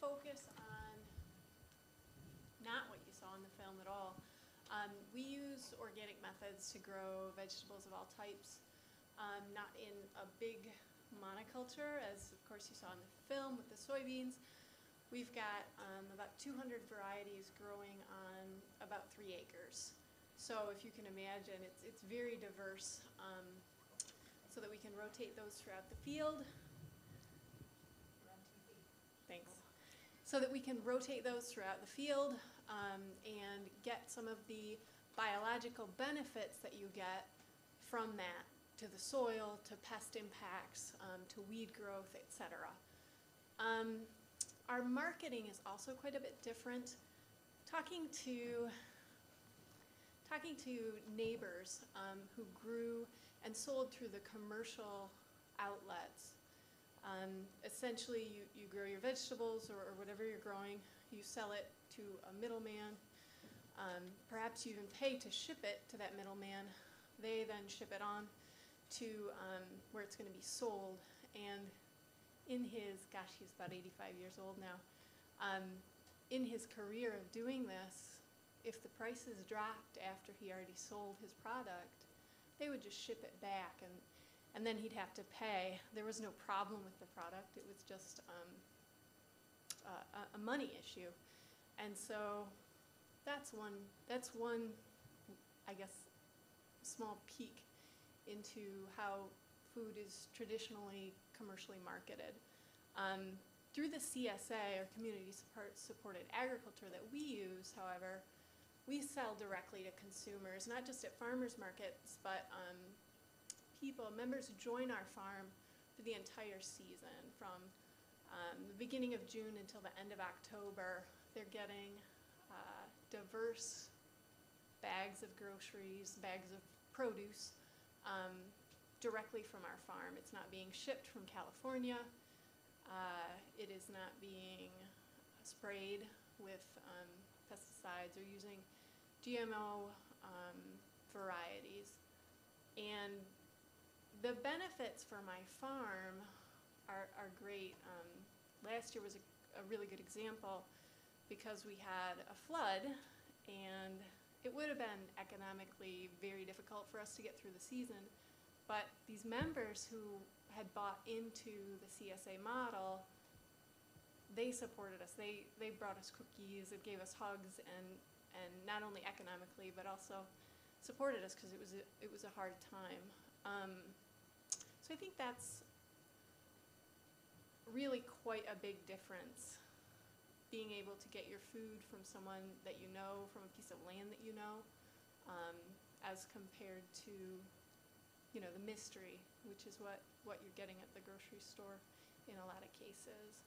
focus on not what you saw in the film at all. Um, we use organic methods to grow vegetables of all types, um, not in a big monoculture, as of course you saw in the film with the soybeans. We've got um, about 200 varieties growing on about three acres. So if you can imagine, it's, it's very diverse um, so that we can rotate those throughout the field. So that we can rotate those throughout the field um, and get some of the biological benefits that you get from that to the soil, to pest impacts, um, to weed growth, et cetera. Um, our marketing is also quite a bit different. Talking to talking to neighbors um, who grew and sold through the commercial outlets. Um, essentially, you, you grow your vegetables or, or whatever you're growing, you sell it to a middleman. Um, perhaps you even pay to ship it to that middleman. They then ship it on to um, where it's going to be sold. And in his, gosh, he's about 85 years old now. Um, in his career of doing this, if the prices dropped after he already sold his product, they would just ship it back and, and then he'd have to pay. There was no problem with the product, it was just um, a, a money issue. And so that's one, that's one, I guess, small peek into how food is traditionally commercially marketed. Um, through the CSA, or Community Support Supported Agriculture, that we use, however, we sell directly to consumers, not just at farmers markets, but um, people, members join our farm for the entire season, from um, the beginning of June until the end of October. They're getting uh, diverse bags of groceries, bags of produce, um, directly from our farm. It's not being shipped from California. Uh, it is not being sprayed with um, pesticides or using GMO um, varieties. And the benefits for my farm are, are great. Um, last year was a, a really good example because we had a flood and it would have been economically very difficult for us to get through the season. But these members who had bought into the CSA model, they supported us. They, they brought us cookies, it gave us hugs, and, and not only economically, but also supported us because it was a, it was a hard time. Um, so I think that's really quite a big difference being able to get your food from someone that you know, from a piece of land that you know, um, as compared to, you know, the mystery, which is what, what you're getting at the grocery store in a lot of cases.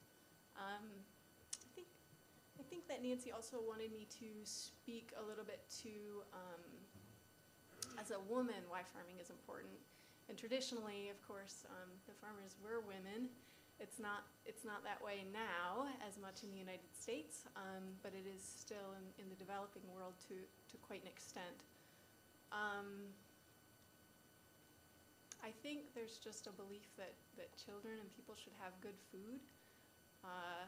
Um, I think, I think that Nancy also wanted me to speak a little bit to, um, as a woman, why farming is important. And traditionally, of course, um, the farmers were women. It's not, it's not that way now as much in the United States, um, but it is still in, in the developing world to, to quite an extent. Um, I think there's just a belief that, that children and people should have good food uh,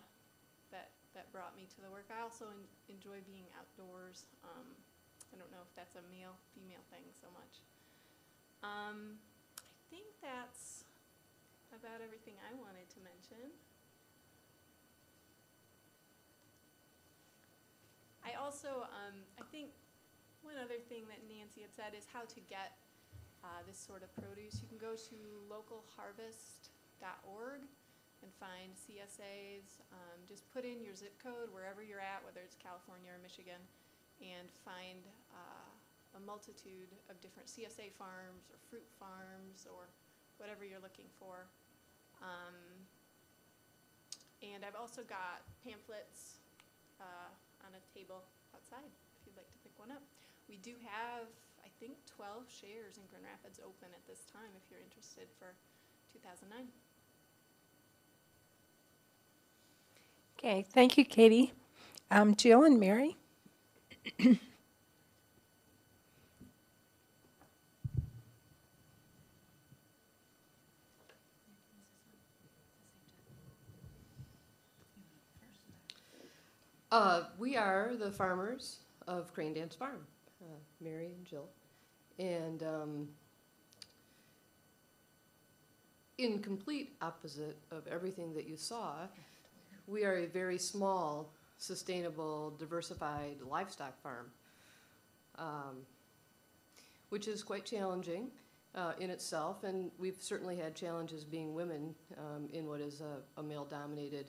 that, that brought me to the work. I also en enjoy being outdoors. Um, I don't know if that's a male, female thing so much. Think that's about everything I wanted to mention. I also, um, I think one other thing that Nancy had said is how to get uh, this sort of produce. You can go to localharvest.org and find CSAs. Um, just put in your zip code wherever you're at, whether it's California or Michigan, and find uh, a multitude of different CSA farms or fruit farms or whatever you're looking for. Um, and I've also got pamphlets uh, on a table outside if you'd like to pick one up. We do have, I think, 12 shares in Grand Rapids open at this time if you're interested for 2009. Okay, thank you, Katie. Um, Jill and Mary? Uh, we are the farmers of Crane Dance Farm, uh, Mary and Jill. And um, in complete opposite of everything that you saw, we are a very small, sustainable, diversified livestock farm, um, which is quite challenging uh, in itself. And we've certainly had challenges being women um, in what is a, a male dominated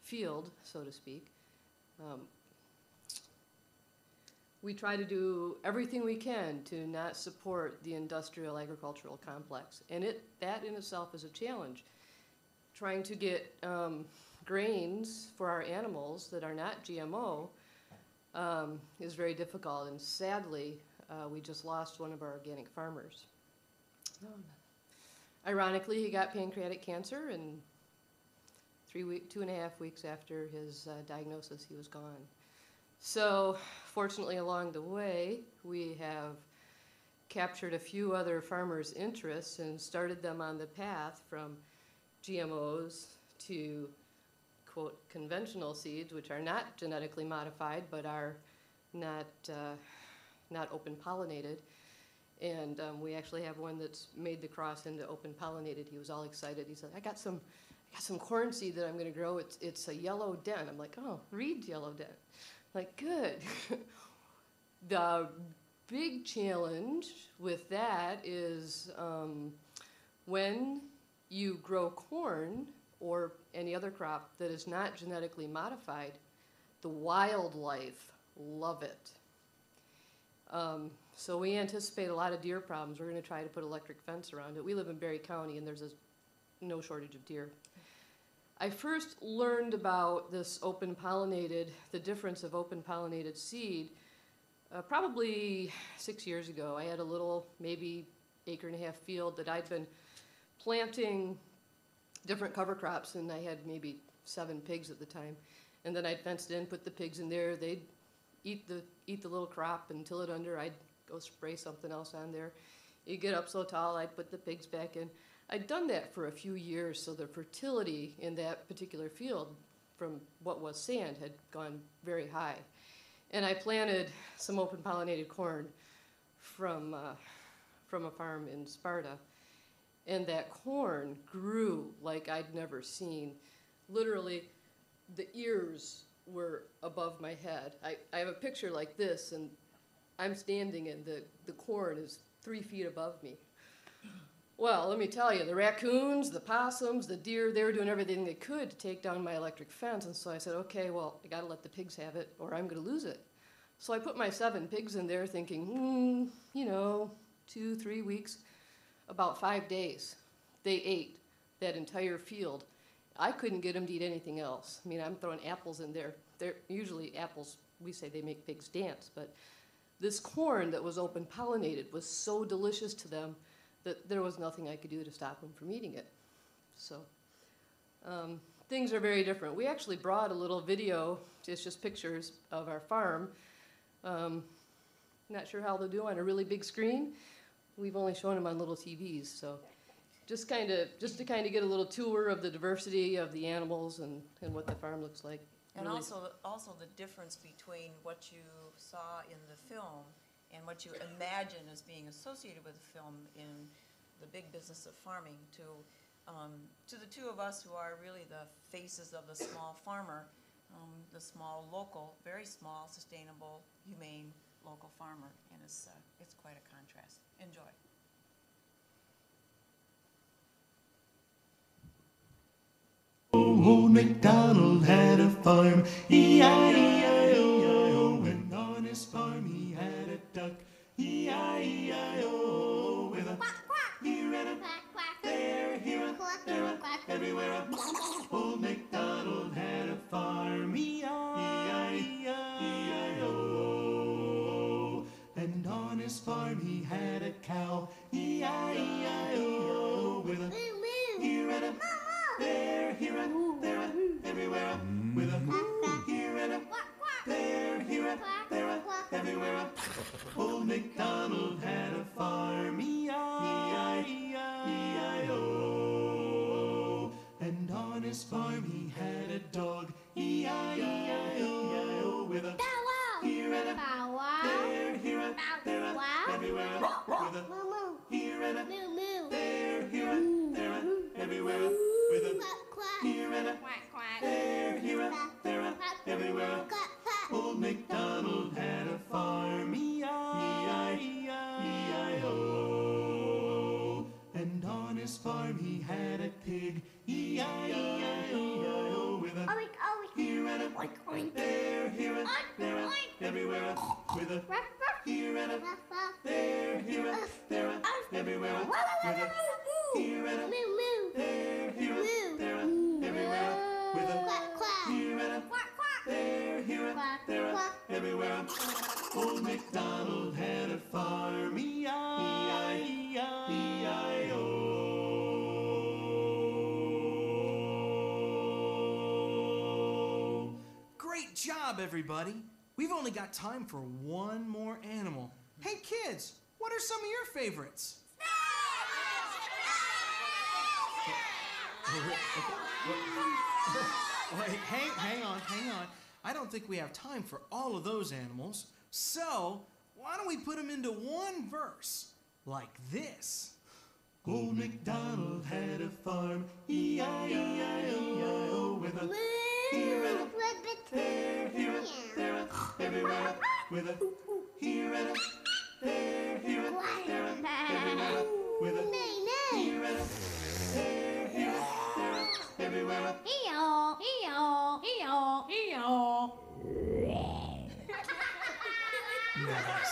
field, so to speak. Um, we try to do everything we can to not support the industrial agricultural complex, and it that in itself is a challenge. Trying to get um, grains for our animals that are not GMO um, is very difficult, and sadly, uh, we just lost one of our organic farmers. Um, ironically, he got pancreatic cancer, and three week, two and a half weeks after his uh, diagnosis, he was gone. So, fortunately, along the way, we have captured a few other farmers' interests and started them on the path from GMOs to quote conventional seeds, which are not genetically modified but are not uh, not open pollinated. And um, we actually have one that's made the cross into open pollinated. He was all excited. He said, "I got some, some corn seed that I'm going to grow. It's it's a yellow dent. I'm like, "Oh, Reid yellow dent." Like, good. the big challenge with that is um, when you grow corn or any other crop that is not genetically modified, the wildlife love it. Um, so we anticipate a lot of deer problems. We're going to try to put electric fence around it. We live in Barry County, and there's a, no shortage of deer. I first learned about this open pollinated, the difference of open pollinated seed, uh, probably six years ago. I had a little, maybe acre and a half field that I'd been planting different cover crops, and I had maybe seven pigs at the time. And then I'd fenced in, put the pigs in there. They'd eat the eat the little crop and till it under. I'd go spray something else on there. You get up so tall, I'd put the pigs back in. I'd done that for a few years, so the fertility in that particular field from what was sand had gone very high. And I planted some open pollinated corn from, uh, from a farm in Sparta. And that corn grew like I'd never seen. Literally, the ears were above my head. I, I have a picture like this, and I'm standing, and the, the corn is three feet above me. Well, let me tell you, the raccoons, the possums, the deer, they were doing everything they could to take down my electric fence. And so I said, okay, well, I got to let the pigs have it or I'm going to lose it. So I put my seven pigs in there thinking, hmm, you know, two, three weeks, about five days. They ate that entire field. I couldn't get them to eat anything else. I mean, I'm throwing apples in there. They're usually apples, we say they make pigs dance, but this corn that was open pollinated was so delicious to them that there was nothing I could do to stop them from eating it. So um, things are very different. We actually brought a little video, it's just pictures of our farm. Um, not sure how they'll do on a really big screen. We've only shown them on little TVs, so just kind of just to kind of get a little tour of the diversity of the animals and, and what the farm looks like. And Really- also, also the difference between what you saw in the film and what you imagine as being associated with film in the big business of farming to, um, to the two of us who are really the faces of the small farmer, um, the small local, very small, sustainable, humane local farmer. And it's, uh, it's quite a contrast. Enjoy. Old MacDonald had a farm, E-I-E-I-O. E-I-E-I-O. With a here and a there, here a there, a everywhere. A old MacDonald had a farm, E-I-E-I-O. And on his farm he had a cow, E-I-E-I-O. With a here and a there, here and there, everywhere. With a here and a there, here, a, there, a, everywhere a. Old MacDonald had a farm, e-i-e-i-o. And on his farm he had a dog, e-i-e-i-o, with a bow wow, here and a bow wow, there, here a bow there a wow, everywhere up, with a moo moo, here and a moo moo, there, here a there a everywhere up, with a quack quack, here and a quack quack, there, here a there a everywhere up. Old MacDonald had a farm, E-I-E-I-E-I-O. And on his farm he had a pig, E E-I-E-I-E-I-O. With a Oink oink. here and a Oink oink. there, here and there, and everywhere. With a Ruff ruff. here and a Ruff ruff. there, here and there, and everywhere. With a here and a Moo moo. there, here and there, and everywhere. With a Quack quack. here and a quack. There, here and Quack, there, quack. everywhere. Old MacDonald had a farm, E E-I-E-I-O. Great job, everybody. We've only got time for one more animal. Hey, kids, what are some of your favorites? Wait, hang, hang on, hang on. I don't think we have time for all of those animals. So, why don't we put them into one verse? Like this. Old MacDonald had a farm, E E-I-E-I-E-I-O, with a here and a there, here and there, everywhere. With a here and a there, here and there, everywhere. With a everywhere. Ee-yaw, ee-yaw, ee-yaw, ee-yaw. Nice.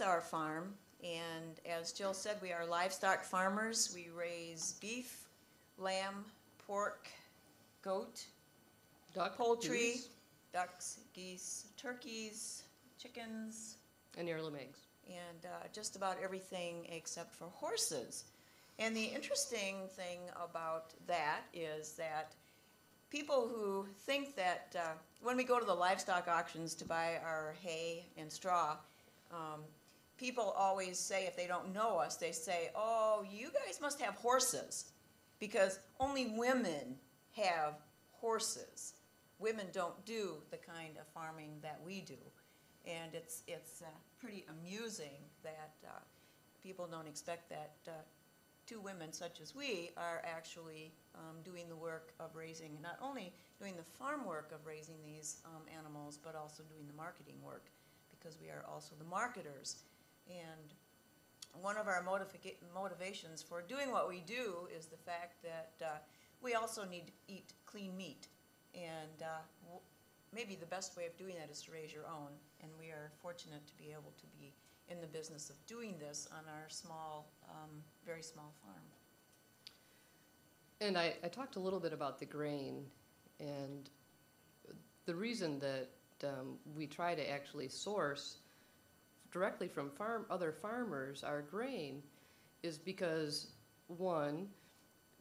Is our farm, and as Jill said, we are livestock farmers. We raise beef, lamb, pork, goat, Duck, poultry, geese, ducks, geese, turkeys, chickens, and heirloom eggs. and uh, just about everything except for horses. And the interesting thing about that is that people who think that uh, when we go to the livestock auctions to buy our hay and straw, um, people always say, if they don't know us, they say, Oh, you guys must have horses because only women have horses. Women don't do the kind of farming that we do. And it's, it's uh, pretty amusing that uh, people don't expect that uh, two women such as we are actually um, doing the work of raising, not only doing the farm work of raising these um, animals, but also doing the marketing work, because we are also the marketers. And one of our motiva- motivations for doing what we do is the fact that uh, we also need to eat clean meat. And uh, maybe the best way of doing that is to raise your own. And we are fortunate to be able to be in the business of doing this on our small, um, very small farm. And I, I talked a little bit about the grain, and the reason that um, we try to actually source directly from farm other farmers our grain is because one,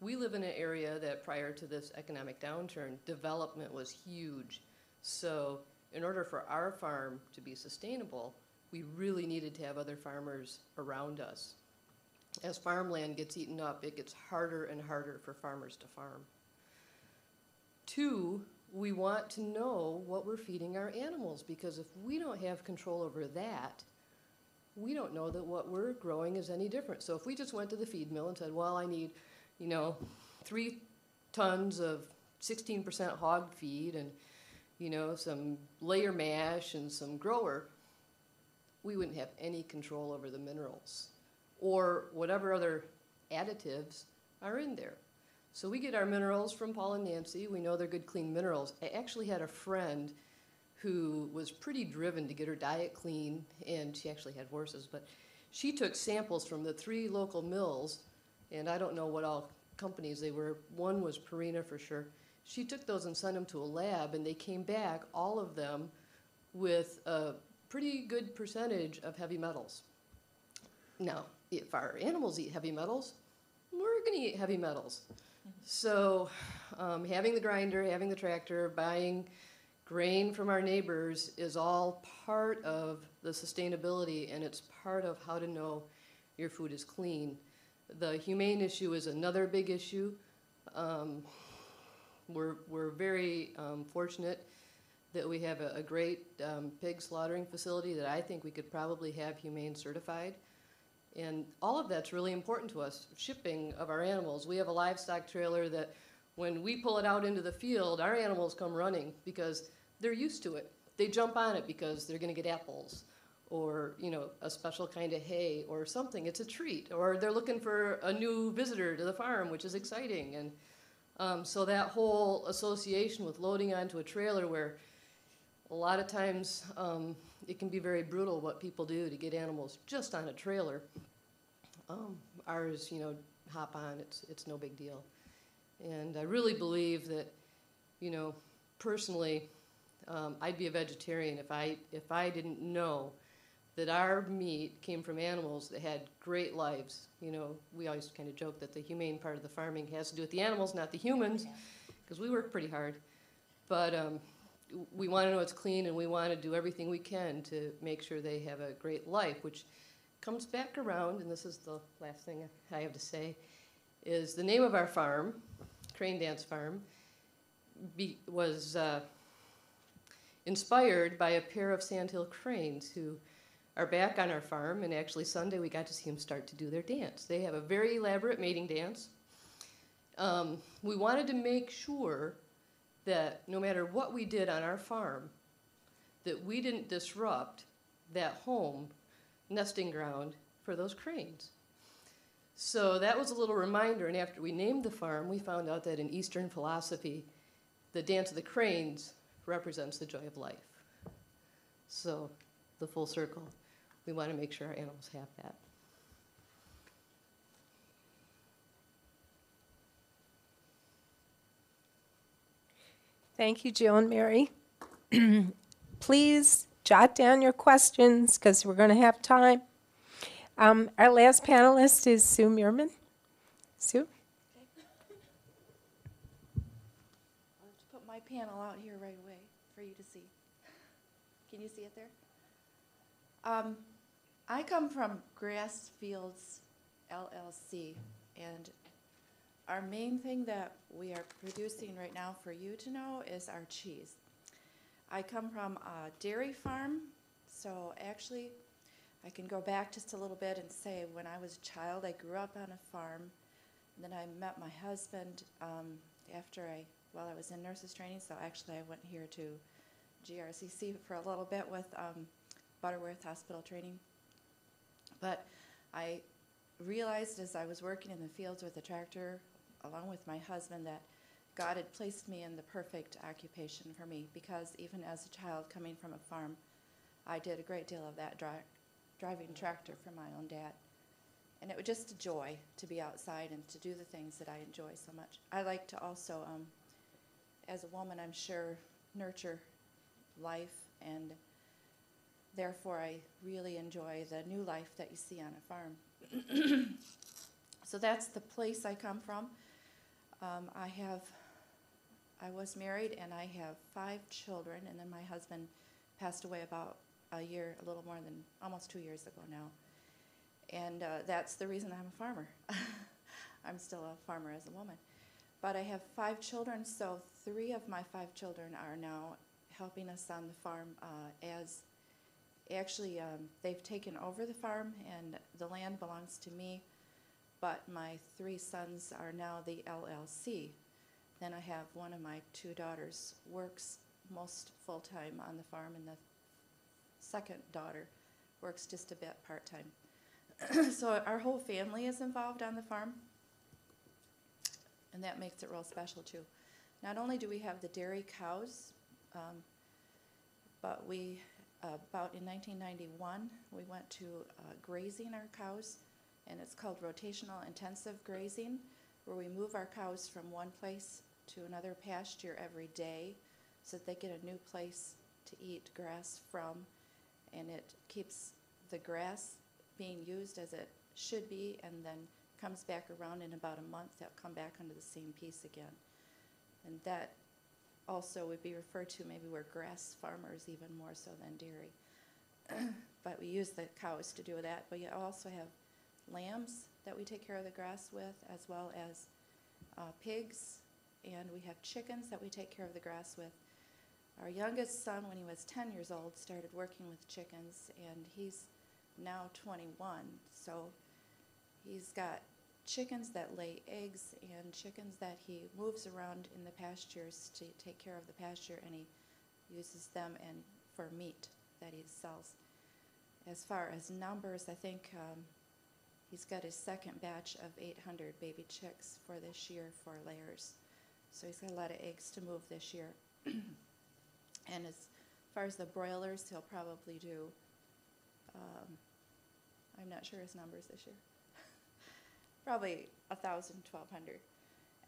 we live in an area that prior to this economic downturn, development was huge. So in order for our farm to be sustainable, we really needed to have other farmers around us. As farmland gets eaten up, it gets harder and harder for farmers to farm. Two, we want to know what we're feeding our animals because if we don't have control over that, we don't know that what we're growing is any different. So if we just went to the feed mill and said, well, I need, you know, three tons of 16% hog feed and, you know, some layer mash and some grower, we wouldn't have any control over the minerals or whatever other additives are in there. So we get our minerals from Paul and Nancy. We know they're good, clean minerals. I actually had a friend who was pretty driven to get her diet clean, and she actually had horses, but she took samples from the three local mills, and I don't know what all companies they were. One was Purina for sure. She took those and sent them to a lab, and they came back, all of them, with a pretty good percentage of heavy metals. Now, if our animals eat heavy metals, we're going to eat heavy metals. So, um, having the grinder, having the tractor, buying grain from our neighbors is all part of the sustainability and it's part of how to know your food is clean. The humane issue is another big issue. Um, we're, we're very um, fortunate that we have a, a great um, pig slaughtering facility that I think we could probably have humane certified. And all of that's really important to us, shipping of our animals. We have a livestock trailer that when we pull it out into the field, our animals come running because they're used to it. They jump on it because they're going to get apples or, you know, a special kind of hay or something. It's a treat. Or they're looking for a new visitor to the farm, which is exciting. And um, so that whole association with loading onto a trailer where a lot of times um, it can be very brutal what people do to get animals just on a trailer. Um, ours, you know, hop on, it's, it's no big deal. And I really believe that, you know, personally, um, I'd be a vegetarian if I, if I didn't know that our meat came from animals that had great lives. You know, we always kind of joke that the humane part of the farming has to do with the animals, not the humans, because we work pretty hard. But um, we want to know it's clean and we want to do everything we can to make sure they have a great life, which comes back around, and this is the last thing I have to say, is the name of our farm, Crane Dance Farm, be, was uh, inspired by a pair of sandhill cranes who are back on our farm, and actually Sunday we got to see them start to do their dance. They have a very elaborate mating dance. Um, we wanted to make sure that no matter what we did on our farm, that we didn't disrupt that home nesting ground for those cranes. So that was a little reminder, and after we named the farm, we found out that in Eastern philosophy, the dance of the cranes represents the joy of life. So, the full circle. We want to make sure our animals have that. Thank you, Jill and Mary. Please jot down your questions because we're going to have time. Um, our last panelist is Sue Meerman. Sue? I'll just put my panel out here right away for you to see. Can you see it there? Um, I come from Grassfields LLC, and our main thing that we are producing right now for you to know is our cheese. I come from a dairy farm, so actually, I can go back just a little bit and say when I was a child, I grew up on a farm. And then I met my husband um, after I, while I was in nurses training. So actually, I went here to GRCC for a little bit with um, Butterworth Hospital training. But I realized as I was working in the fields with the tractor, along with my husband, that God had placed me in the perfect occupation for me because even as a child coming from a farm, I did a great deal of that dri- driving tractor for my own dad. And it was just a joy to be outside and to do the things that I enjoy so much. I like to also, um, as a woman, I'm sure, nurture life, and therefore I really enjoy the new life that you see on a farm. so that's the place I come from. Um, I have, I was married and I have five children, and then my husband passed away about a year, a little more than almost two years ago now. And uh, that's the reason I'm a farmer. I'm still a farmer as a woman. But I have five children, so three of my five children are now helping us on the farm uh, as actually um, they've taken over the farm and the land belongs to me, but my three sons are now the LLC. Then I have one of my two daughters works most full time on the farm, and the second daughter works just a bit part time. so our whole family is involved on the farm, and that makes it real special too. Not only do we have the dairy cows, um, but we about in 1991, we went to uh, grazing our cows, and it's called rotational intensive grazing, where we move our cows from one place to another pasture every day so that they get a new place to eat grass from, and it keeps the grass being used as it should be, and then comes back around in about a month, they'll come back onto the same piece again. And that also would be referred to, maybe we're grass farmers even more so than dairy. But we use the cows to do that, but you also have lambs that we take care of the grass with, as well as uh, pigs, and we have chickens that we take care of the grass with. Our youngest son, when he was 10 years old, started working with chickens, and he's now 21. So he's got chickens that lay eggs and chickens that he moves around in the pastures to take care of the pasture, and he uses them and for meat that he sells. As far as numbers, I think um, he's got his second batch of 800 baby chicks for this year for layers. So he's got a lot of eggs to move this year. and as far as the broilers, he'll probably do, um, I'm not sure his numbers this year. Probably a thousand, twelve hundred.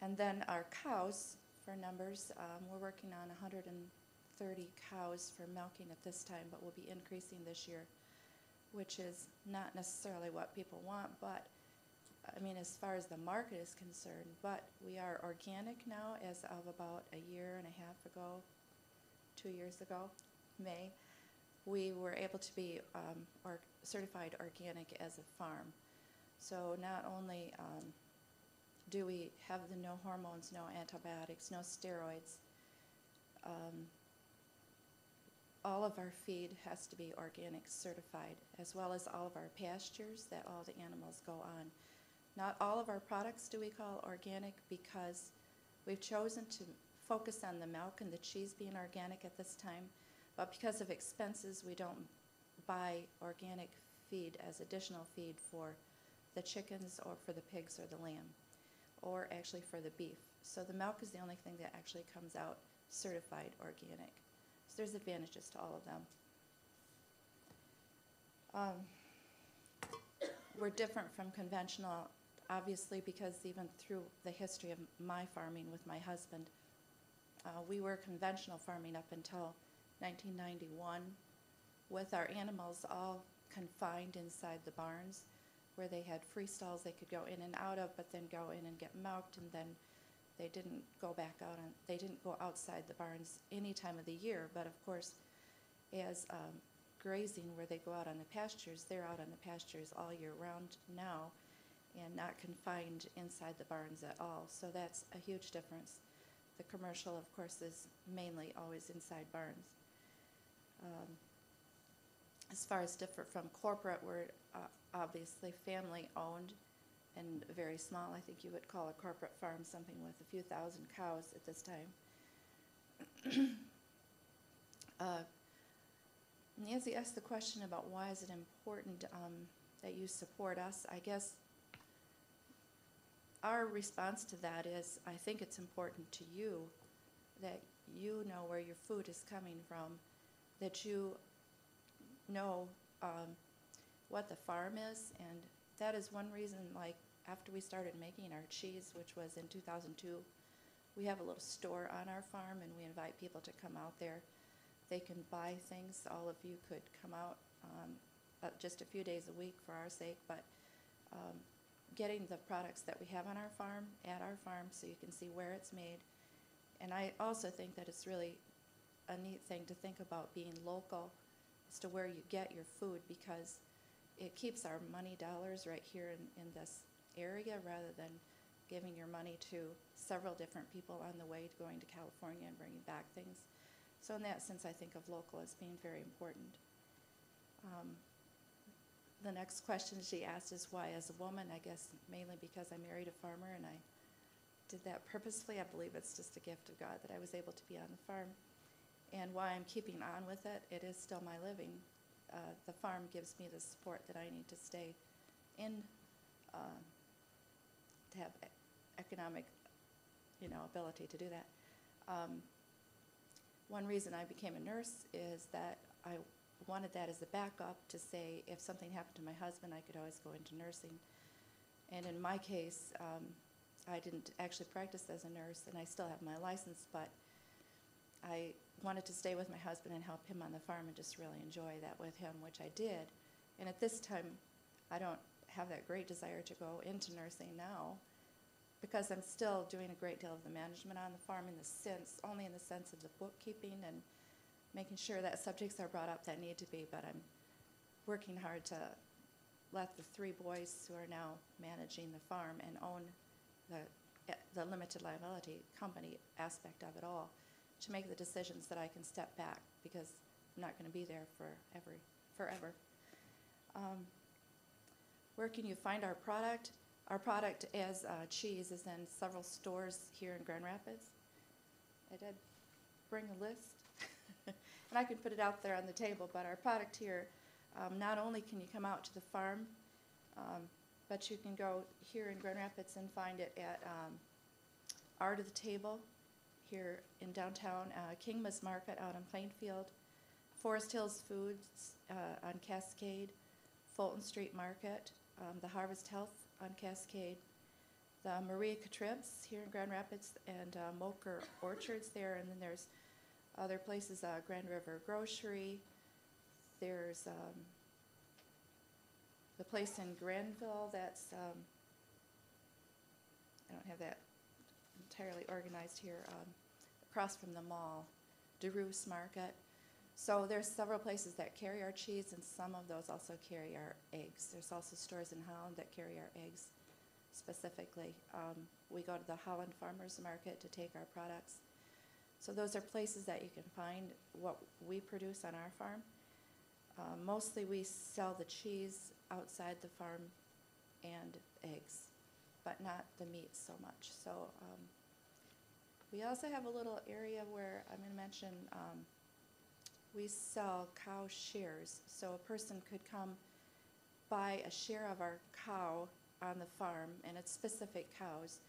And then our cows, for numbers, um, we're working on hundred and thirty cows for milking at this time, but we'll be increasing this year, which is not necessarily what people want, but, I mean, as far as the market is concerned, but we are organic now as of about a year and a half ago, two years ago, May. We were able to be, um, or certified organic as a farm. So not only um, do we have the no hormones, no antibiotics, no steroids, um, all of our feed has to be organic certified, as well as all of our pastures that all the animals go on. Not all of our products do we call organic because we've chosen to focus on the milk and the cheese being organic at this time, but because of expenses, we don't buy organic feed as additional feed for the chickens or for the pigs or the lamb, or actually for the beef. So the milk is the only thing that actually comes out certified organic. So there's advantages to all of them. Um, we're different from conventional, obviously, because even through the history of my farming with my husband, uh, we were conventional farming up until 1991, with our animals all confined inside the barns where they had free stalls they could go in and out of, but then go in and get milked, and then they didn't go back out on, they didn't go outside the barns any time of the year. But of course, as um, grazing, where they go out on the pastures, they're out on the pastures all year round now, and not confined inside the barns at all. So that's a huge difference. The commercial, of course, is mainly always inside barns. Um, as far as different from corporate, we're uh, obviously family-owned and very small. I think you would call a corporate farm something with a few thousand cows at this time. Uh, Nancy asked the question about why is it important um, that you support us. I guess our response to that is, I think it's important to you that you know where your food is coming from, that you know um, what the farm is, and that is one reason, like, after we started making our cheese, which was in 2002, we have a little store on our farm, and we invite people to come out there. They can buy things. All of you could come out um, uh, just a few days a week for our sake, but um, getting the products that we have on our farm at our farm so you can see where it's made. And I also think that it's really a neat thing to think about being local as to where you get your food because it keeps our money dollars right here in, in this area rather than giving your money to several different people on the way to going to California and bringing back things. So in that sense, I think of local as being very important. Um, the next question she asked is why, as a woman, I guess mainly because I married a farmer and I did that purposefully. I believe it's just a gift of God that I was able to be on the farm. And why I'm keeping on with it, it is still my living. Uh, the farm gives me the support that I need to stay in, uh, to have economic, you know, ability to do that. Um, one reason I became a nurse is that I wanted that as a backup to say if something happened to my husband, I could always go into nursing. And in my case, um, I didn't actually practice as a nurse, and I still have my license, but I wanted to stay with my husband and help him on the farm and just really enjoy that with him, which I did. And at this time, I don't have that great desire to go into nursing now because I'm still doing a great deal of the management on the farm in the sense, only in the sense of the bookkeeping and making sure that subjects are brought up that need to be, but I'm working hard to let the three boys who are now managing the farm and own the, eh, the limited liability company aspect of it all, to make the decisions that I can step back, because I'm not gonna be there for every, forever. Um, Where can you find our product? Our product as uh, cheese is in several stores here in Grand Rapids. I did bring a list, and I can put it out there on the table, but our product here, um, not only can you come out to the farm, um, but you can go here in Grand Rapids and find it at um, Art of the Table here in downtown, uh, Kingma's Market out in Plainfield, Forest Hills Foods uh, on Cascade, Fulton Street Market, um, the Harvest Health on Cascade, the Marie Catrib's here in Grand Rapids, and uh, Moelker Orchards there, and then there's other places, uh, Grand River Grocery, there's um, the place in Granville that's, um, I don't have that entirely organized here, um, across from the mall, DeRusse Market. So there's several places that carry our cheese, and some of those also carry our eggs. There's also stores in Holland that carry our eggs specifically. Um, we go to the Holland Farmers Market to take our products. So those are places that you can find what we produce on our farm. Uh, mostly we sell the cheese outside the farm and eggs, but not the meat so much. So um, we also have a little area where I'm going to mention um, we sell cow shares. So a person could come buy a share of our cow on the farm, and it's specific cows,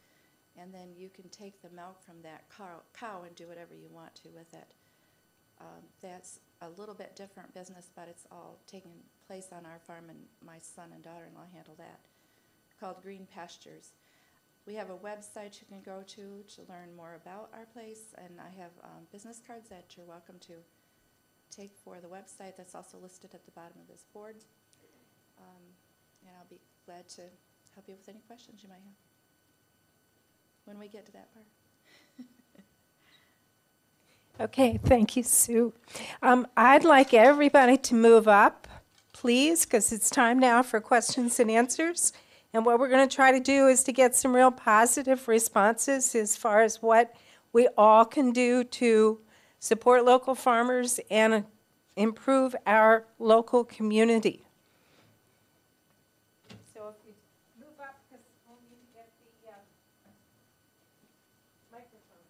and then you can take the milk from that cow, cow and do whatever you want to with it. Um, that's a little bit different business, but it's all taking place on our farm, and my son and daughter-in-law handle that, called Green Pastures. We have a website you can go to to learn more about our place, and I have um, business cards that you're welcome to take for the website. That's also listed at the bottom of this board. Um, and I'll be glad to help you with any questions you might have when we get to that part. Okay, thank you, Sue. Um, I'd like everybody to move up, please, because it's time now for questions and answers. And what we're going to try to do is to get some real positive responses as far as what we all can do to support local farmers and improve our local community. So if you move up, because we'll need to get the uh, microphone.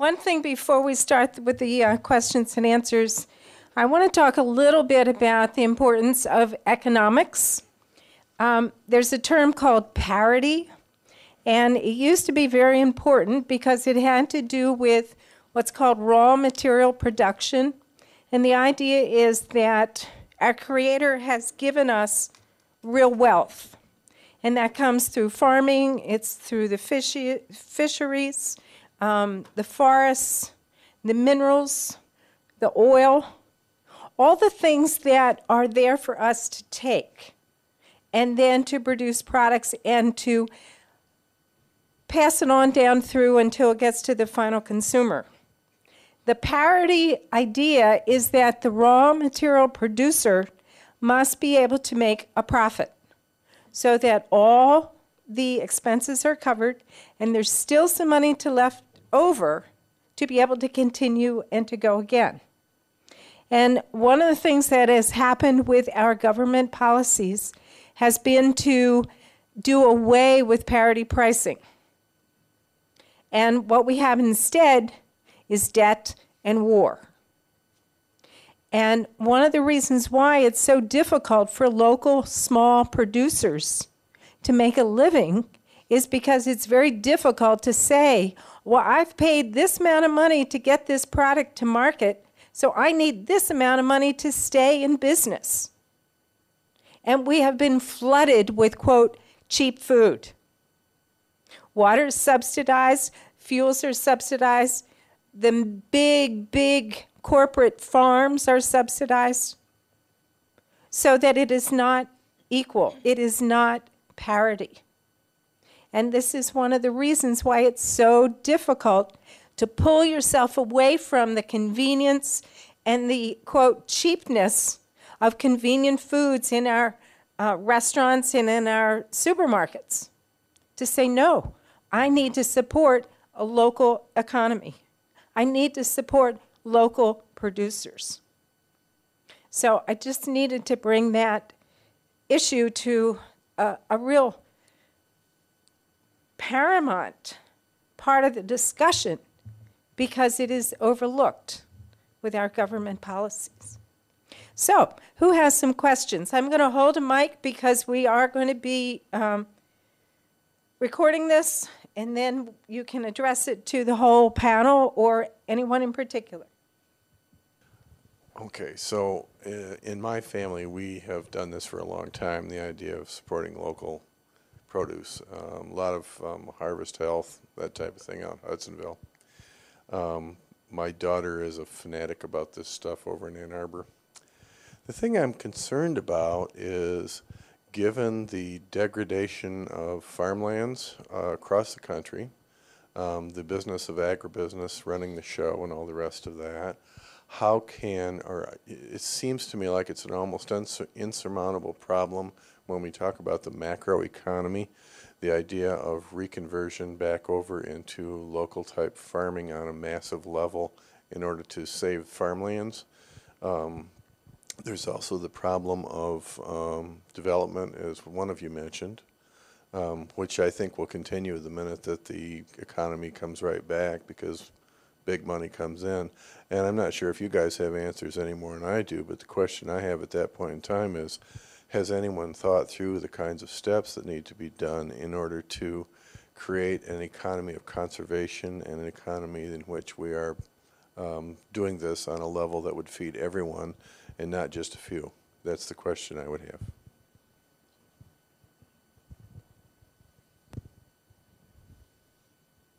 One thing before we start with the uh, questions and answers, I want to talk a little bit about the importance of economics. Um, there's a term called parity, and it used to be very important because it had to do with what's called raw material production. And the idea is that our Creator has given us real wealth. And that comes through farming, it's through the fishy, fisheries, um, the forests, the minerals, the oil, all the things that are there for us to take and then to produce products and to pass it on down through until it gets to the final consumer. The parity idea is that the raw material producer must be able to make a profit so that all the expenses are covered and there's still some money to left over to be able to continue and to go again. And one of the things that has happened with our government policies has been to do away with parity pricing. And what we have instead is debt and war. And one of the reasons why it's so difficult for local small producers to make a living is because it's very difficult to say, well, I've paid this amount of money to get this product to market, so I need this amount of money to stay in business. And we have been flooded with, quote, cheap food. Water is subsidized, fuels are subsidized, the big, big corporate farms are subsidized so that it is not equal, it is not parity. And this is one of the reasons why it's so difficult to pull yourself away from the convenience and the quote cheapness of convenient foods in our uh, restaurants and in our supermarkets. To say, no, I need to support a local economy. I need to support local producers. So I just needed to bring that issue to a, a real paramount part of the discussion because it is overlooked with our government policies. So, who has some questions? I'm going to hold a mic because we are going to be um, recording this, and then you can address it to the whole panel or anyone in particular. Okay, so uh, in my family, we have done this for a long time, the idea of supporting local produce. Um, a lot of um, Harvest Health, that type of thing out Hudsonville. Um, my daughter is a fanatic about this stuff over in Ann Arbor. The thing I'm concerned about is given the degradation of farmlands uh, across the country, um, the business of agribusiness running the show and all the rest of that, how can, or it seems to me like it's an almost insurmountable problem when we talk about the macro economy, the idea of reconversion back over into local type farming on a massive level in order to save farmlands. Um, there's also the problem of um, development, as one of you mentioned, um, which I think will continue the minute that the economy comes right back because big money comes in. And I'm not sure if you guys have answers any more than I do, but the question I have at that point in time is, has anyone thought through the kinds of steps that need to be done in order to create an economy of conservation and an economy in which we are um, doing this on a level that would feed everyone and not just a few? That's the question I would have.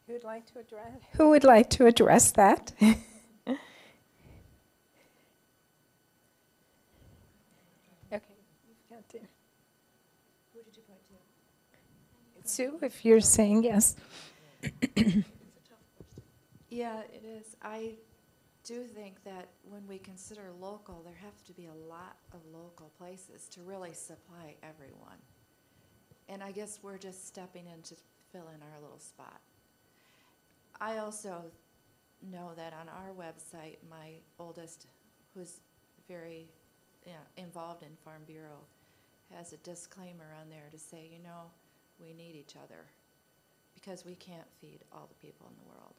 Who would like to address? Who would like to address that? okay, you've got to. If you're saying yes. Yeah, it is. I do think that when we consider local, there have to be a lot of local places to really supply everyone. And I guess we're just stepping in to fill in our little spot. I also know that on our website, my oldest, who's very you know, involved in Farm Bureau, has a disclaimer on there to say, you know, we need each other because we can't feed all the people in the world.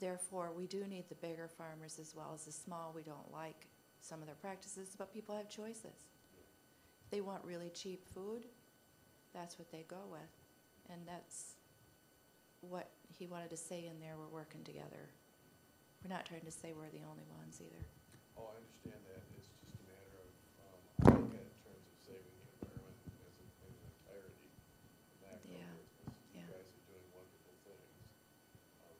Therefore, we do need the bigger farmers as well as the small. We don't like some of their practices, but people have choices. They want really cheap food, that's what they go with. And that's what he wanted to say in there, we're working together. We're not trying to say we're the only ones either. Oh, I understand that. It's just a matter of, um, I look at it in terms of saving the environment as a, in its entirety. Macro Yeah, business. You yeah. guys are doing wonderful things. Um,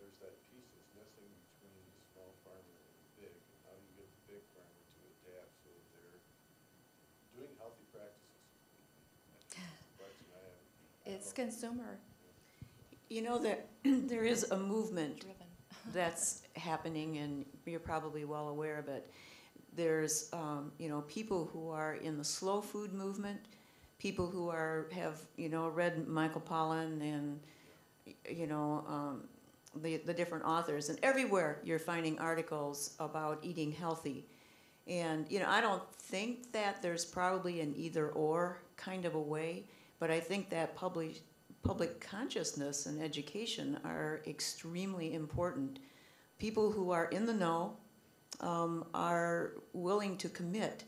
There's that piece that's missing between the small farmer and the big. and How do you get the big farmer to adapt so that they're doing healthy practices? That's the question I have. It's consumer You know, there, there is a movement that's happening, and you're probably well aware of it. There's, um, you know, people who are in the slow food movement, people who are have, you know, read Michael Pollan and, you know, um, the, the different authors, and everywhere you're finding articles about eating healthy. And, you know, I don't think that there's probably an either or kind of a way, but I think that public, public consciousness and education are extremely important. People who are in the know um, are willing to commit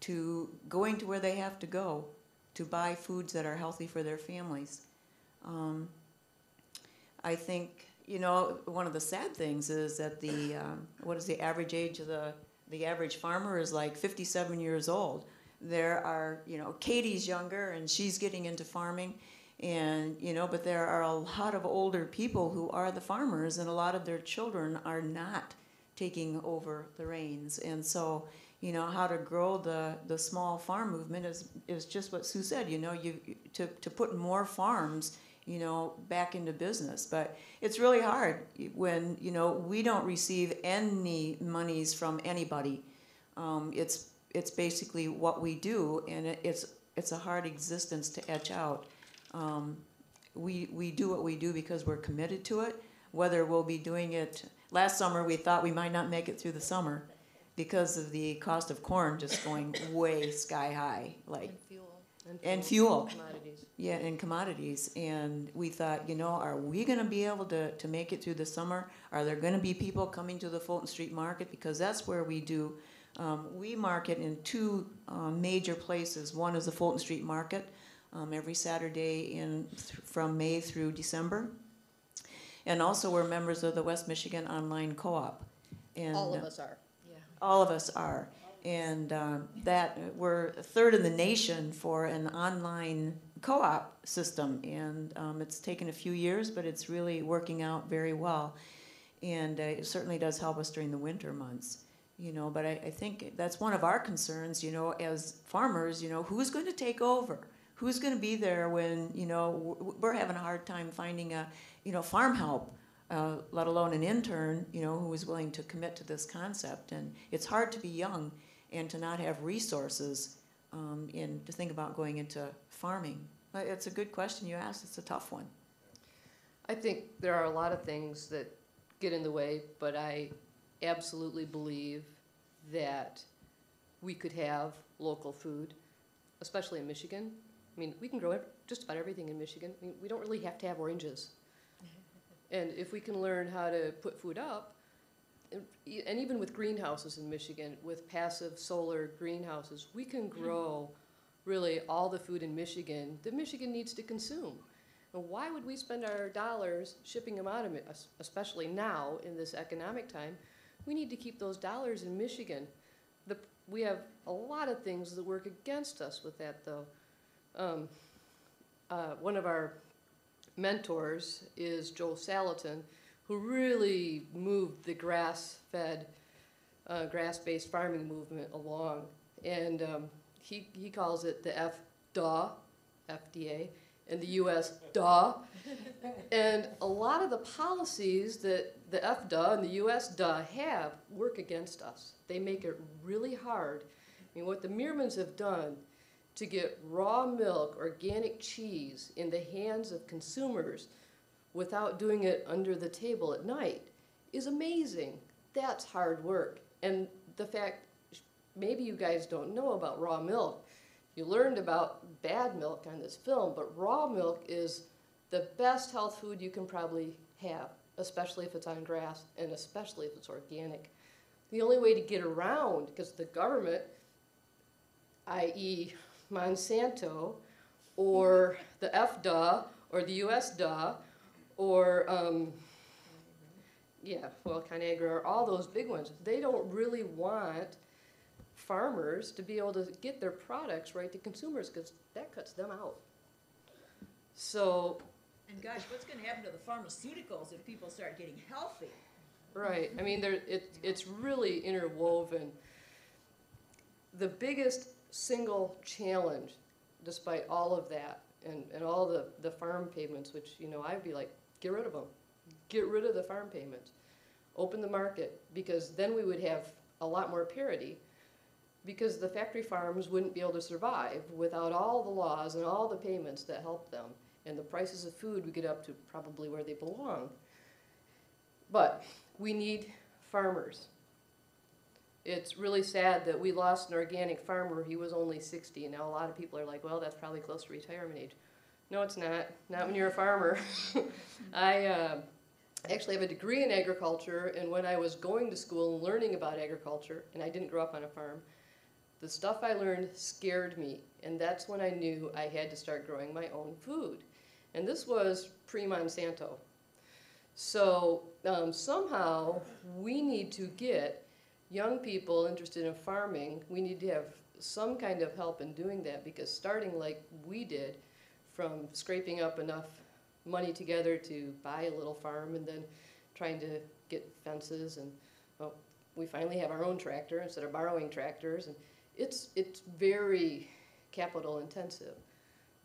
to going to where they have to go to buy foods that are healthy for their families. Um, I think, you know, one of the sad things is that the, um, what is the average age of the, the average farmer is like 57 years old. There are, you know, Katie's younger and she's getting into farming. And, you know, but there are a lot of older people who are the farmers and a lot of their children are not taking over the reins. And so, you know, how to grow the, the small farm movement is, is just what Sue said, you know, you, to, to put more farms, you know, back into business. But it's really hard when, you know, we don't receive any monies from anybody. Um, it's, it's basically what we do and it, it's, it's a hard existence to etch out. Um, we, we do what we do because we're committed to it. Whether we'll be doing it, last summer we thought we might not make it through the summer because of the cost of corn just going way sky high, like, fuel And fuel. And fuel commodities. yeah, and commodities. And we thought, you know, are we gonna be able to, to make it through the summer? Are there gonna be people coming to the Fulton Street Market? Because that's where we do, um, we market in two, um, major places. One is the Fulton Street Market, um, every Saturday in, from May through December. And also we're members of the West Michigan Online Co-op. And, All of uh, us are. Yeah. all of us are. And um, that, we're third in the nation for an online co-op system. And um, it's taken a few years, but it's really working out very well. And uh, it certainly does help us during the winter months. You know, but I, I think that's one of our concerns, you know, as farmers, you know, who's going to take over? Who's going to be there when, you know, we're having a hard time finding a, you know, farm help uh, let alone an intern, you know, who is willing to commit to this concept. And it's hard to be young and to not have resources um, in to think about going into farming. It's a good question you asked. It's a tough one. I think there are a lot of things that get in the way, but I absolutely believe that we could have local food, especially in Michigan. I mean, we can grow just about everything in Michigan. I mean, we don't really have to have oranges. And if we can learn how to put food up, and and even with greenhouses in Michigan, with passive solar greenhouses, we can mm-hmm. grow really all the food in Michigan that Michigan needs to consume. And why would we spend our dollars shipping them out of it, especially now in this economic time? We need to keep those dollars in Michigan. The, we have a lot of things that work against us with that, though. Um, uh, one of our mentors is Joel Salatin, who really moved the grass-fed, uh, grass-based farming movement along. And um, he, he calls it the FDA, FDA, and the US DA. and a lot of the policies that the FDA and the US DA have work against us. They make it really hard. I mean, what the Meermans have done to get raw milk, organic cheese in the hands of consumers without doing it under the table at night is amazing. That's hard work. And the fact, maybe you guys don't know about raw milk. You learned about bad milk on this film, but raw milk is the best health food you can probably have, especially if it's on grass and especially if it's organic. The only way to get around, because the government, i.e., Monsanto, or the FDA, or the USDA, or um, yeah, well, Conagra, or all those big ones, they don't really want farmers to be able to get their products right to consumers because that cuts them out. So, And gosh, what's gonna happen to the pharmaceuticals if people start getting healthy? right, I mean, there, it, it's really interwoven. The biggest single challenge, despite all of that, and, and all the, the farm payments, which, you know, I'd be like, get rid of them. Get rid of the farm payments. Open the market, because then we would have a lot more parity. Because the factory farms wouldn't be able to survive without all the laws and all the payments that help them. And the prices of food would get up to probably where they belong. But we need farmers. It's really sad that we lost an organic farmer. He was only 60. Now, a lot of people are like, well, that's probably close to retirement age. No, it's not. Not when you're a farmer. I uh, actually have a degree in agriculture, and when I was going to school and learning about agriculture, and I didn't grow up on a farm, the stuff I learned scared me, and that's when I knew I had to start growing my own food. And this was pre Monsanto. So um, somehow we need to get young people interested in farming. We need to have some kind of help in doing that because starting like we did, from scraping up enough money together to buy a little farm and then trying to get fences and well, we finally have our own tractor instead of borrowing tractors and it's it's very capital intensive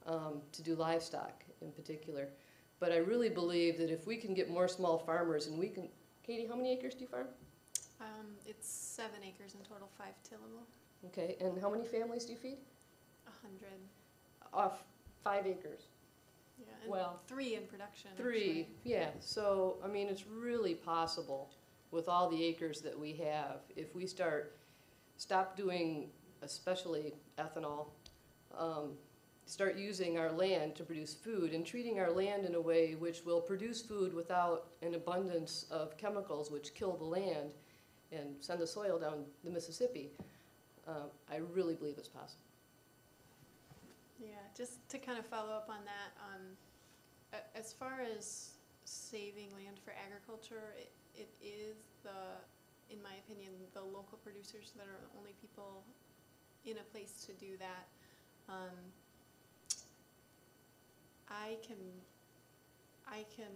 um, to do livestock in particular. But I really believe that if we can get more small farmers and we can, Katie, how many acres do you farm? Um, it's seven acres in total, five tillable, Okay, and how many families do you feed? a hundred, Off five acres. yeah, and Well, three in production. Three, actually. yeah, so, I mean, it's really possible with all the acres that we have, if we start, stop doing especially ethanol, um, start using our land to produce food and treating our land in a way which will produce food without an abundance of chemicals which kill the land and send the soil down the Mississippi, uh, I really believe it's possible. Yeah, just to kind of follow up on that, um, as far as saving land for agriculture, it, it is the, in my opinion, the local producers that are the only people in a place to do that. Um, I can, I can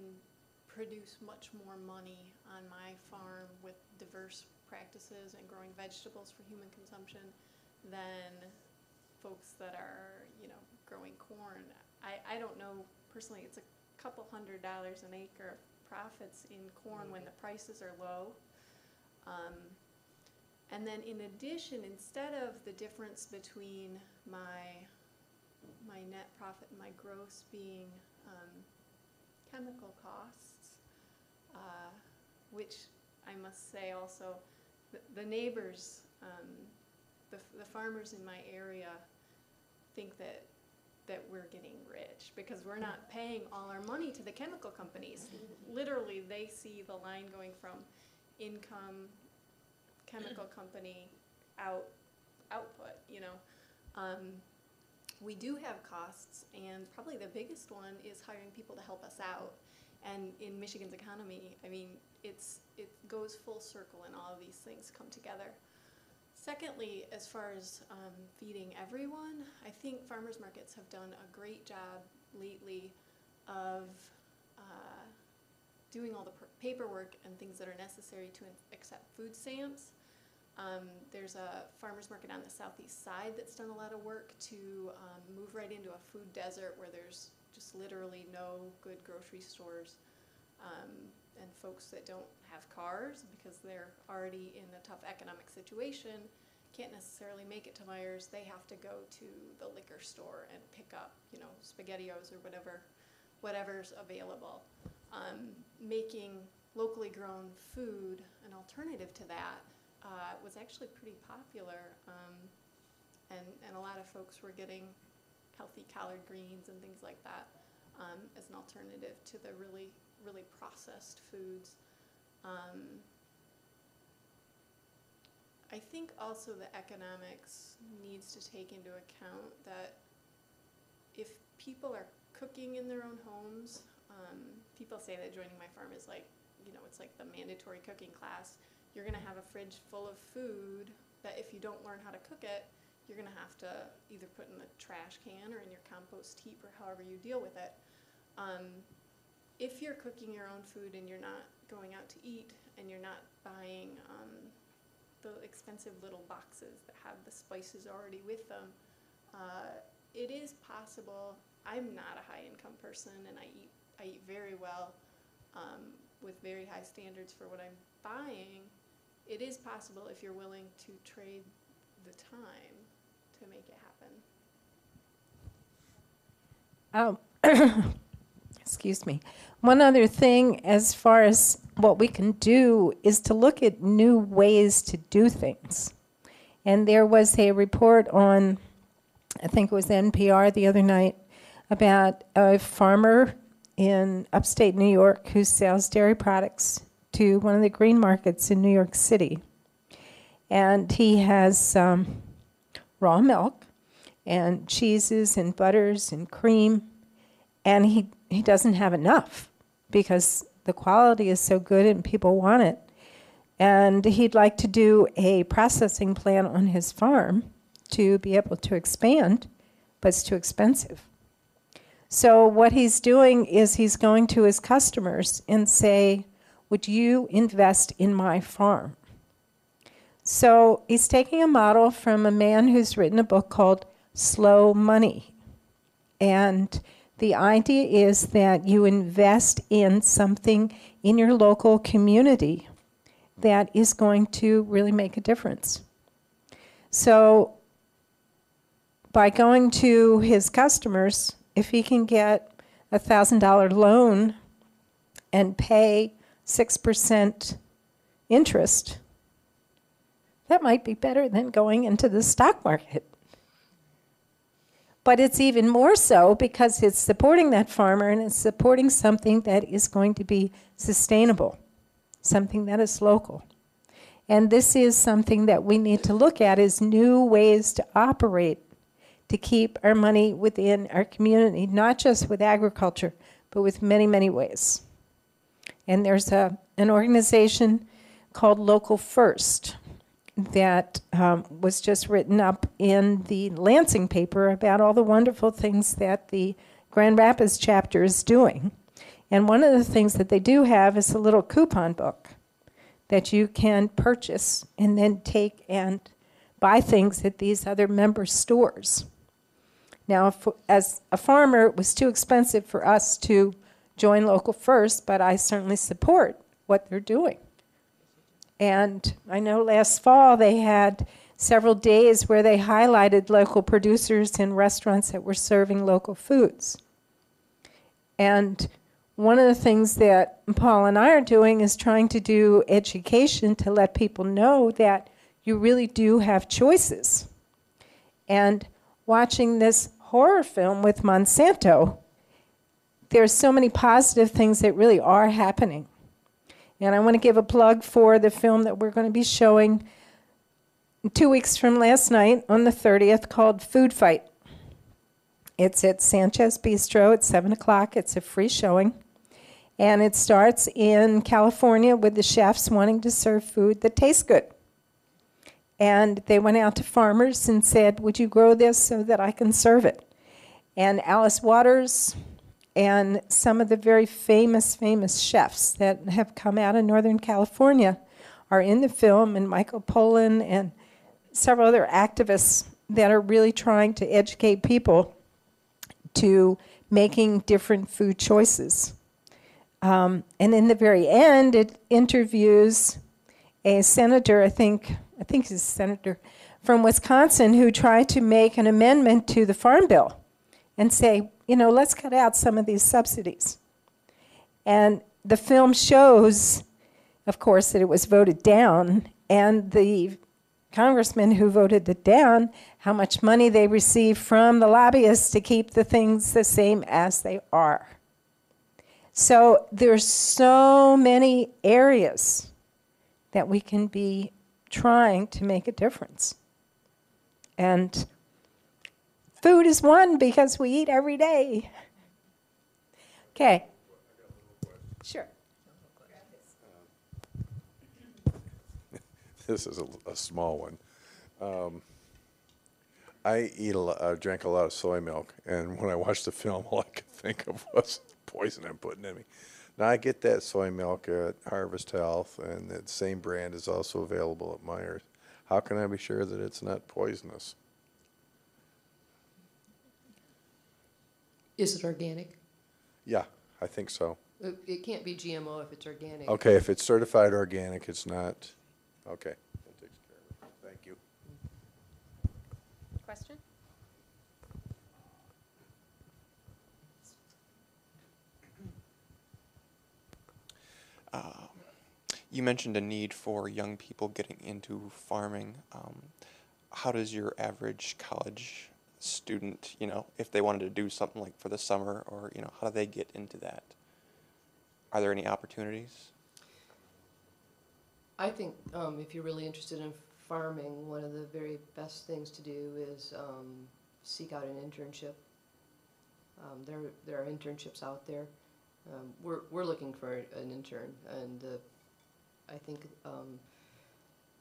produce much more money on my farm with diverse practices and growing vegetables for human consumption than folks that are, you know, growing corn. I, I don't know, personally, it's a couple hundred dollars an acre of profits in corn when the prices are low. Um, and then in addition, instead of the difference between my, my net profit and my gross being, um, chemical costs, uh, which I must say also, the, the neighbors, um, the, the farmers in my area think that that we're getting rich because we're not paying all our money to the chemical companies. Literally, they see the line going from income, chemical company, out output. You know, um, we do have costs, and probably the biggest one is hiring people to help us out. And in Michigan's economy, I mean, it's it goes full circle, and all of these things come together. Secondly, as far as um, feeding everyone, I think farmers markets have done a great job lately of uh, doing all the per- paperwork and things that are necessary to accept food stamps. Um, there's a farmers market on the southeast side that's done a lot of work to um, move right into a food desert where there's just literally no good grocery stores. Um, and folks that don't have cars because they're already in a tough economic situation can't necessarily make it to Meijer's. They have to go to the liquor store and pick up, you know, SpaghettiOs or whatever, whatever's available. Um, making locally grown food an alternative to that uh, was actually pretty popular, um, and and a lot of folks were getting healthy collard greens and things like that um, as an alternative to the really really processed foods. Um, I think also the economics needs to take into account that if people are cooking in their own homes, um, people say that joining my farm is like, you know, it's like the mandatory cooking class. You're gonna have a fridge full of food that if you don't learn how to cook it, you're gonna have to either put in the trash can or in your compost heap or however you deal with it. Um, if you're cooking your own food and you're not going out to eat and you're not buying um, the expensive little boxes that have the spices already with them, uh, it is possible. I'm not a high income person and I eat I eat very well um, with very high standards for what I'm buying. It is possible if you're willing to trade the time to make it happen. Oh, excuse me. One other thing, as far as what we can do, is to look at new ways to do things. And there was a report on, I think it was NPR the other night, about a farmer in upstate New York who sells dairy products to one of the green markets in New York City. And he has um, raw milk and cheeses and butters and cream, and he, he doesn't have enough because the quality is so good and people want it. And he'd like to do a processing plant on his farm to be able to expand, but it's too expensive. So, what he's doing is he's going to his customers and say, Would you invest in my farm? So, he's taking a model from a man who's written a book called Slow Money. And the idea is that you invest in something in your local community that is going to really make a difference. So, by going to his customers, if he can get a $1,000 loan and pay 6% interest, that might be better than going into the stock market. But it's even more so because it's supporting that farmer and it's supporting something that is going to be sustainable, something that is local. And this is something that we need to look at as new ways to operate to keep our money within our community, not just with agriculture, but with many, many ways. And there's a, an organization called Local First that um, was just written up in the Lansing paper about all the wonderful things that the Grand Rapids chapter is doing. And one of the things that they do have is a little coupon book that you can purchase and then take and buy things at these other member stores. Now, if, as a farmer, it was too expensive for us to join Local First, but I certainly support what they're doing. And I know last fall they had several days where they highlighted local producers and restaurants that were serving local foods. And one of the things that Paul and I are doing is trying to do education to let people know that you really do have choices. And watching this horror film with Monsanto, there are so many positive things that really are happening. And I want to give a plug for the film that we're going to be showing two weeks from last night on the 30th called Food Fight. It's at San Chez Bistro at 7 o'clock. It's a free showing. And it starts in California with the chefs wanting to serve food that tastes good. And they went out to farmers and said, Would you grow this so that I can serve it? And Alice Waters and some of the very famous, famous chefs that have come out of Northern California are in the film, and Michael Pollan and several other activists that are really trying to educate people to making different food choices. Um, and in the very end, it interviews a senator, I think, I think he's a senator from Wisconsin, who tried to make an amendment to the Farm Bill and say, you know, let's cut out some of these subsidies. And the film shows, of course, that it was voted down, and the congressman who voted it down, how much money they received from the lobbyists to keep the things the same as they are. So there's so many areas that we can be trying to make a difference. And food is one because we eat every day. Okay. Sure. This is a, a small one. Um, I eat a lo- I drank a lot of soy milk, and when I watched the film, all I could think of was poison I'm putting in me. Now I get that soy milk at Harvest Health, and that same brand is also available at Meijer's. How can I be sure that it's not poisonous? Is it organic? Yeah, I think so. It, it can't be GMO if it's organic. Okay, if it's certified organic, it's not, okay. That takes care of it. Thank you. Question? Uh, you mentioned a need for young people getting into farming. Um, how does your average college student, you know, if they wanted to do something like for the summer, or you know, how do they get into that? Are there any opportunities? I think um, if you're really interested in farming, one of the very best things to do is um, seek out an internship. Um, there, there are internships out there. Um, we're, we're looking for an intern, and uh, I think um,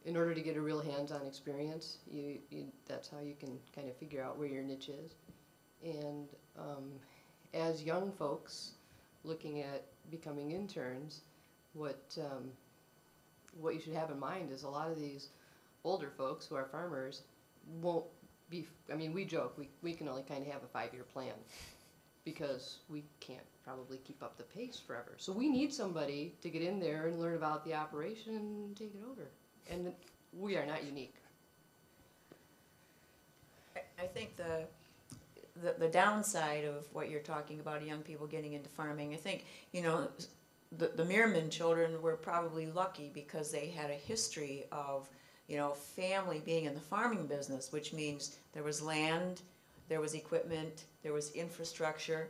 in order to get a real hands-on experience, you, you, that's how you can kind of figure out where your niche is. And um, as young folks looking at becoming interns, what um, what you should have in mind is a lot of these older folks who are farmers won't be, I mean, we joke, we, we can only kind of have a five-year plan because we can't probably keep up the pace forever. So we need somebody to get in there and learn about the operation and take it over. And we are not unique. I- think the, the, the downside of what you're talking about, young people getting into farming, I think, you know, the, the Meerman children were probably lucky because they had a history of, you know, family being in the farming business, which means there was land, there was equipment, there was infrastructure.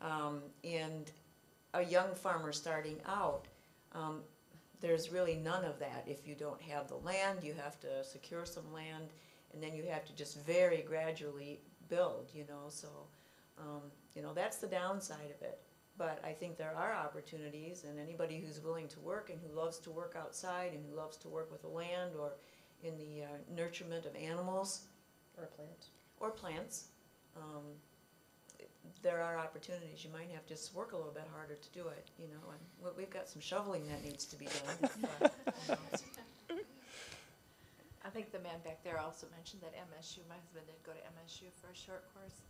Um, and a young farmer starting out, um, there's really none of that. If you don't have the land, you have to secure some land, and then you have to just very gradually build, you know, so, um, you know, that's the downside of it. But I think there are opportunities, and anybody who's willing to work and who loves to work outside and who loves to work with the land or in the uh, nurturement of animals Or plants. or plants, um, there are opportunities. You might have to just work a little bit harder to do it, you know, and we- we've got some shoveling that needs to be done. but, you know, I think the man back there also mentioned that MSU, my husband did go to MSU for a short course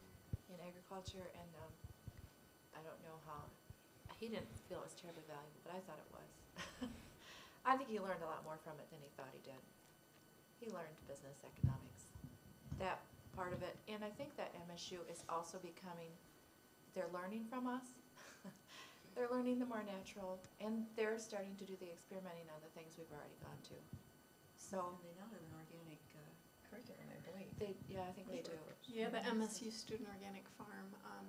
in agriculture, and um, I don't know how, he didn't feel it was terribly valuable, but I thought it was. I think he learned a lot more from it than he thought he did. He learned business economics, that part of it, and I think that MSU is also becoming, they're learning from us. They're learning the more natural, and they're starting to do the experimenting on the things we've already gone to. So, They now have an organic uh, curriculum, I believe. they, yeah, I think they do. Yeah, the MSU Student Organic Farm um,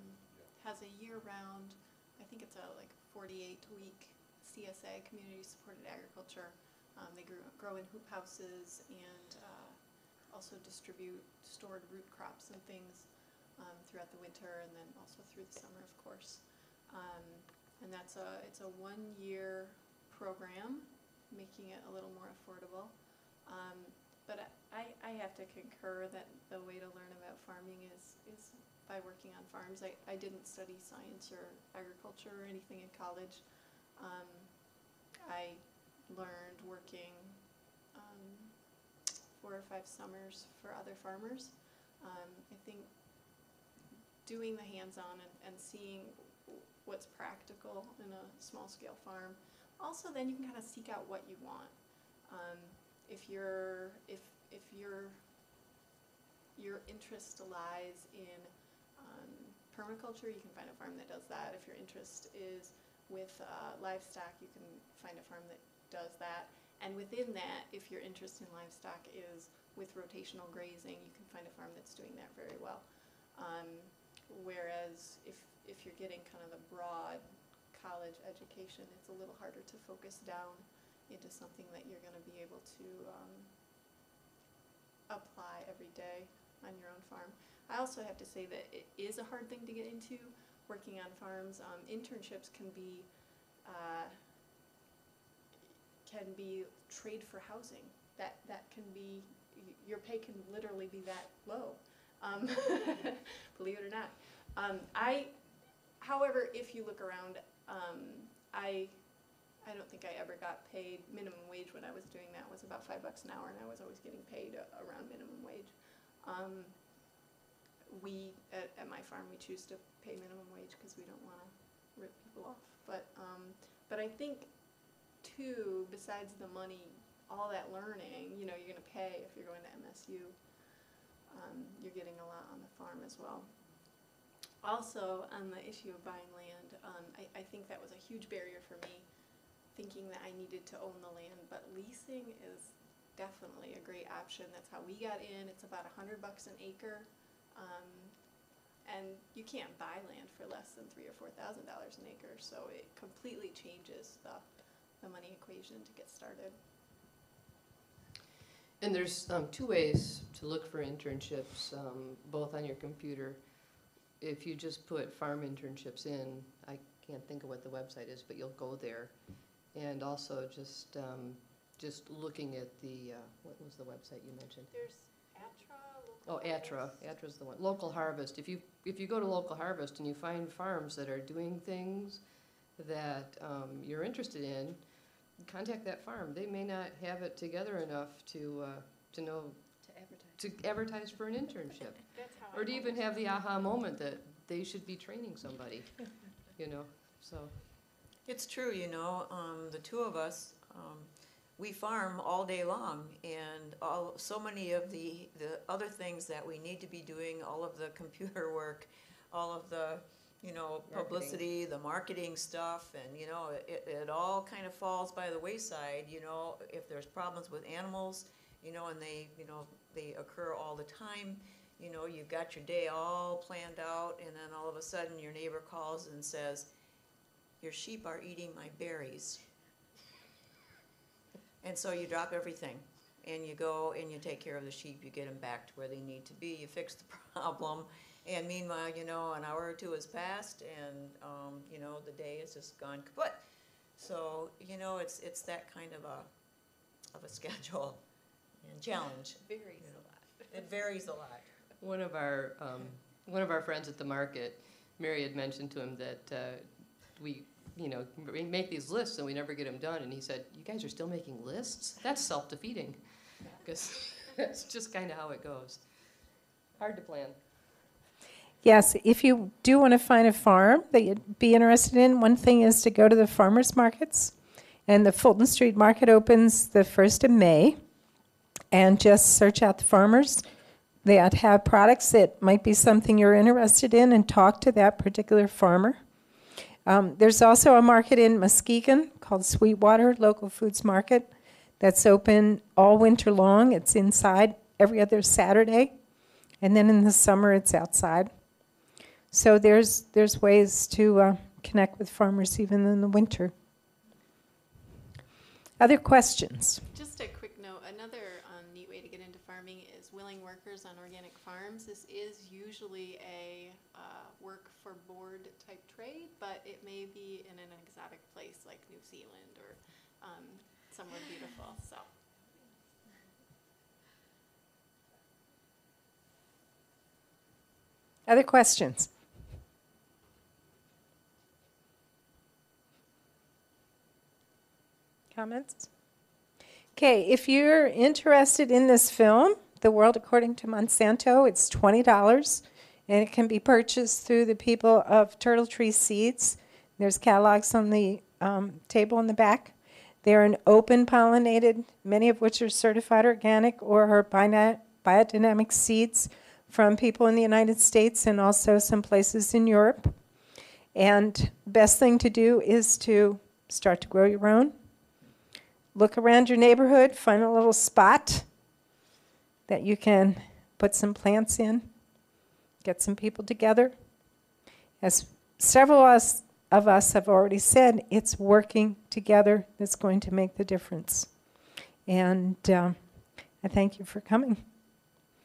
has a year-round, I think it's a like 48-week CSA, Community Supported Agriculture. Um, They grew- grow in hoop houses and uh, also distribute stored root crops and things um, throughout the winter and then also through the summer, of course. Um, And that's a, it's a one-year program, making it a little more affordable. Um, But I, I have to concur that the way to learn about farming is, is by working on farms. I, I didn't study science or agriculture or anything in college. Um, I learned working four or five summers for other farmers. Um, I think doing the hands-on and, and seeing what's practical in a small-scale farm. Also, then you can kind of seek out what you want. Um, if you're if if your your interest lies in um, permaculture, you can find a farm that does that. If your interest is with uh, livestock, you can find a farm that does that. And within that, if your interest in livestock is with rotational grazing, you can find a farm that's doing that very well. Um, whereas if if you're getting kind of the broad college education, it's a little harder to focus down into something that you're going to be able to um, apply every day on your own farm. I also have to say that it is a hard thing to get into working on farms. Um, internships can be uh, can be trade for housing. That that can be your pay can literally be that low. Um, believe it or not. Um, I, however, if you look around, um, I I don't think I ever got paid minimum wage when I was doing that was about five bucks an hour, and I was always getting paid a- around minimum wage. Um, we at, at my farm we choose to pay minimum wage because we don't want to rip people off. But um, but I think too, besides the money, all that learning, you know, you're going to pay if you're going to MSU. Um, you're getting a lot on the farm as well. Also, on the issue of buying land, um, I, I think that was a huge barrier for me thinking that I needed to own the land, but leasing is definitely a great option. That's how we got in. It's about a hundred bucks an acre. Um, and you can't buy land for less than three or four thousand dollars an acre, so it completely changes the, the money equation to get started. And there's um, two ways to look for internships, um, both on your computer. If you just put farm internships in, I can't think of what the website is, but you'll go there. And also just, um, just looking at the, uh, what was the website you mentioned? There's ATTRA, Oh, ATTRA, ATTRA's the one, Local Harvest. If you, if you go to Local Harvest and you find farms that are doing things that um, you're interested in, contact that farm. They may not have it together enough to, uh, to know, To advertise. to advertise for an internship. That's how I Or to even have the aha moment that they should be training somebody, you know, so. It's true, you know, um, the two of us, um, we farm all day long and all, so many of the, the other things that we need to be doing, all of the computer work, all of the, you know, Marketing. publicity, the marketing stuff, and, you know, it, it all kind of falls by the wayside, you know, if there's problems with animals, you know, and they, you know, they occur all the time, you know, you've got your day all planned out, and then all of a sudden your neighbor calls and says, your sheep are eating my berries. And so you drop everything and you go and you take care of the sheep, you get them back to where they need to be, you fix the problem. And meanwhile, you know, an hour or two has passed and, um, you know, the day has just gone kaput. So, you know, it's, it's that kind of a, of a schedule and challenge. Varies a lot. It varies a lot. One of our, um, one of our friends at the market, Mary had mentioned to him that, uh, we, you know, we make these lists and we never get them done, and he said, you guys are still making lists? That's self-defeating, because that's just kinda how it goes. Hard to plan. Yes, if you do want to find a farm that you'd be interested in, one thing is to go to the farmers markets. And the Fulton Street Market opens the 1st of May. And just search out the farmers that have products that might be something you're interested in and talk to that particular farmer. Um, there's also a market in Muskegon called Sweetwater Local Foods Market that's open all winter long. It's inside every other Saturday. And then in the summer, it's outside. So there's, there's ways to uh, connect with farmers even in the winter. Other questions? Just a quick note, another um, neat way to get into farming is willing workers on organic farms. This is usually a uh, work for board type trade, but it may be in an exotic place like New Zealand or um, somewhere beautiful, so. Other questions? Comments? Okay, if you're interested in this film, The World According to Monsanto, it's $20 and it can be purchased through the people of Turtle Tree Seeds. There's catalogs on the um, table in the back. They're an open pollinated, many of which are certified organic or are bio- biodynamic seeds from people in the United States and also some places in Europe. And best thing to do is to start to grow your own. Look around your neighborhood, find a little spot that you can put some plants in, get some people together. As several of us, of us have already said, it's working together that's going to make the difference. And um, I thank you for coming.